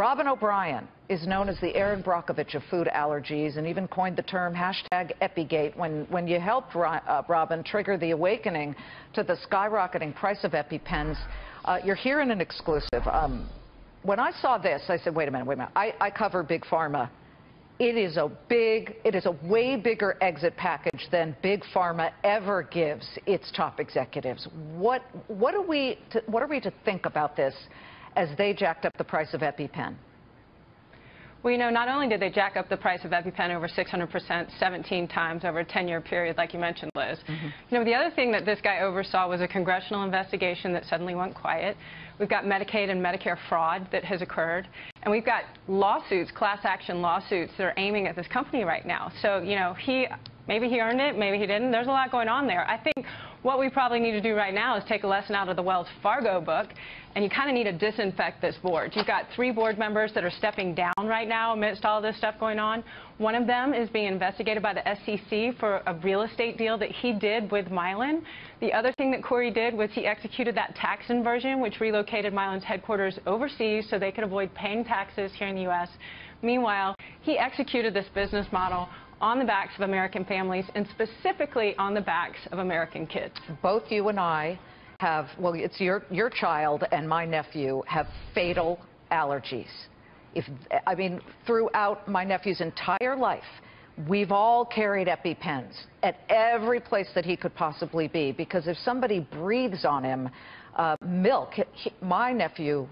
Robyn O'Brien is known as the Erin Brockovich of food allergies and even coined the term hashtag Epigate when, when you helped uh, Robyn trigger the awakening to the skyrocketing price of EpiPens. Uh, you're here in an exclusive. Um, when I saw this, I said, wait a minute, wait a minute. I, I cover Big Pharma. It is a big, it is a way bigger exit package than Big Pharma ever gives its top executives. What, what, are, we to, what are we to think about this as they jacked up the price of EpiPen? Well, you know, not only did they jack up the price of EpiPen over 600%, 17 times over a 10-year period, like you mentioned, Liz. Mm -hmm. You know, the other thing that this guy oversaw was a congressional investigation that suddenly went quiet. We've got Medicaid and Medicare fraud that has occurred. And we've got lawsuits, class action lawsuits that are aiming at this company right now. So, you know, he maybe he earned it, maybe he didn't. There's a lot going on there. I think what we probably need to do right now is take a lesson out of the Wells Fargo book, and you kind of need to disinfect this board. You've got three board members that are stepping down right now amidst all this stuff going on. One of them is being investigated by the SEC for a real estate deal that he did with Mylan. The other thing that Corey did was he executed that tax inversion, which relocated Mylan's headquarters overseas so they could avoid paying taxes here in the U.S. Meanwhile, he executed this business model on the backs of American families and specifically on the backs of American kids. Both you and I have, well, it's your, your child and my nephew have fatal allergies. If, I mean, throughout my nephew's entire life, we've all carried EpiPens at every place that he could possibly be because if somebody breathes on him, uh, milk, he, my nephew,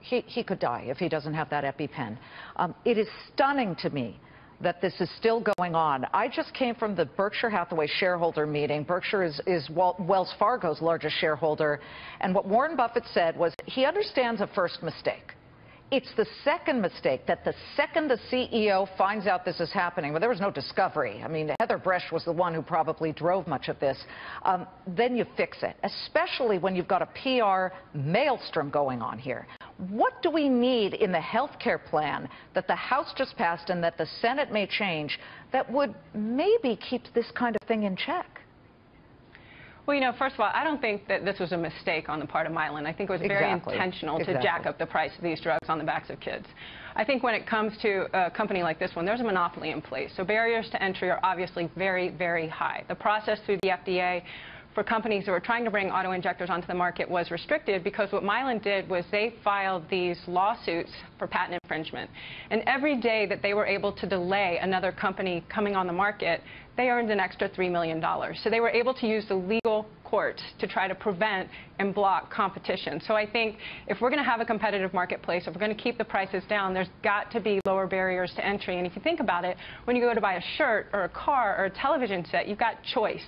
he, he could die if he doesn't have that EpiPen. Um, it is stunning to me that this is still going on. I just came from the Berkshire Hathaway shareholder meeting. Berkshire is, is Wells Fargo's largest shareholder. And what Warren Buffett said was he understands a first mistake. It's the second mistake that the second the CEO finds out this is happening, well, there was no discovery. I mean, Heather Bresch was the one who probably drove much of this. Um, then you fix it, especially when you've got a PR maelstrom going on here. What do we need in the health care plan that the House just passed and that the Senate may change that would maybe keep this kind of thing in check? Well, you know, first of all, I don't think that this was a mistake on the part of Mylan. I think it was very exactly. intentional exactly. to jack up the price of these drugs on the backs of kids. I think when it comes to a company like this one, there's a monopoly in place. So barriers to entry are obviously very, very high. The process through the FDA for companies who were trying to bring auto-injectors onto the market was restricted because what Mylan did was they filed these lawsuits for patent infringement. And every day that they were able to delay another company coming on the market, they earned an extra $3 million. So they were able to use the legal courts to try to prevent and block competition. So I think if we're going to have a competitive marketplace, if we're going to keep the prices down, there's got to be lower barriers to entry. And if you think about it, when you go to buy a shirt or a car or a television set, you've got choice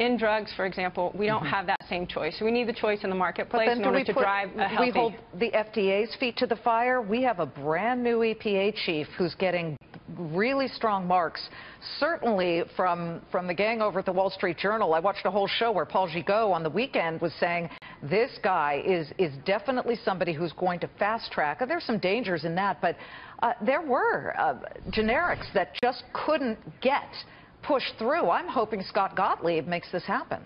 in drugs, for example, we don't mm -hmm. have that same choice. We need the choice in the marketplace in order to put, drive a healthy... We hold the FDA's feet to the fire. We have a brand new EPA chief who's getting really strong marks, certainly from, from the gang over at the Wall Street Journal. I watched a whole show where Paul Gigot on the weekend was saying this guy is, is definitely somebody who's going to fast track. There's some dangers in that, but uh, there were uh, generics that just couldn't get push through. I'm hoping Scott Gottlieb makes this happen.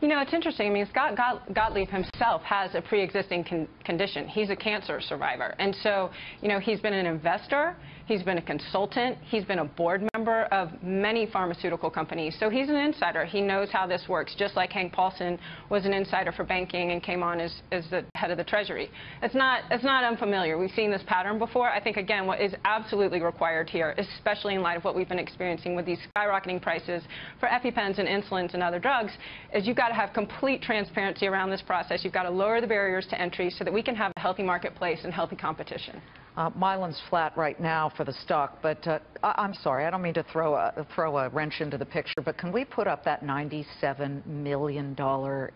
You know, it's interesting. I mean, Scott Gottlieb himself has a pre-existing con condition. He's a cancer survivor. And so, you know, he's been an investor. He's been a consultant. He's been a board member of many pharmaceutical companies. So he's an insider. He knows how this works, just like Hank Paulson was an insider for banking and came on as, as the head of the Treasury. It's not, it's not unfamiliar. We've seen this pattern before. I think, again, what is absolutely required here, especially in light of what we've been experiencing with these skyrocketing prices for EpiPens and insulins and other drugs, is you've got to have complete transparency around this process. You've got to lower the barriers to entry so that we can have a healthy marketplace and healthy competition. Uh, Mylan's flat right now for the stock, but uh, I am sorry, I don't mean to throw a, throw a wrench into the picture, but can we put up that $97 million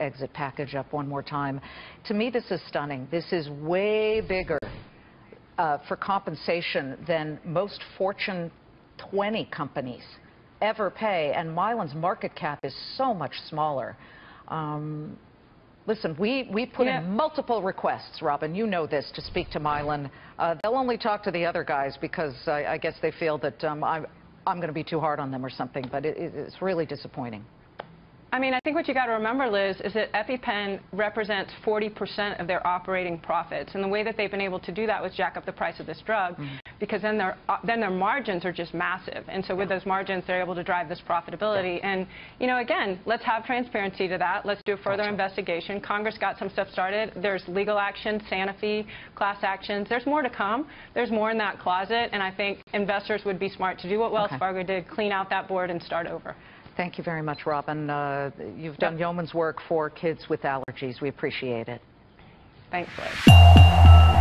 exit package up one more time? To me, this is stunning. This is way bigger uh, for compensation than most Fortune 20 companies ever pay, and Mylan's market cap is so much smaller. Um, Listen, we, we put yeah. in multiple requests, Robyn, you know this, to speak to Mylan. Uh, they'll only talk to the other guys because I, I guess they feel that um, I'm, I'm going to be too hard on them or something, but it, it's really disappointing. I mean, I think what you got to remember, Liz, is that EpiPen represents 40% of their operating profits, and the way that they've been able to do that was jack up the price of this drug, Mm-hmm. Because then their uh, then their margins are just massive, and so with those margins, they're able to drive this profitability. And you know, again, let's have transparency to that. Let's do a further Gotcha. investigation. Congress got some stuff started. There's legal action, Sanofi, class actions. There's more to come. There's more in that closet, and I think investors would be smart to do what Wells Okay. Fargo did, clean out that board and start over. Thank you very much, Robyn. Uh, you've done yeoman's work for kids with allergies. We appreciate it. Thanks, Liz.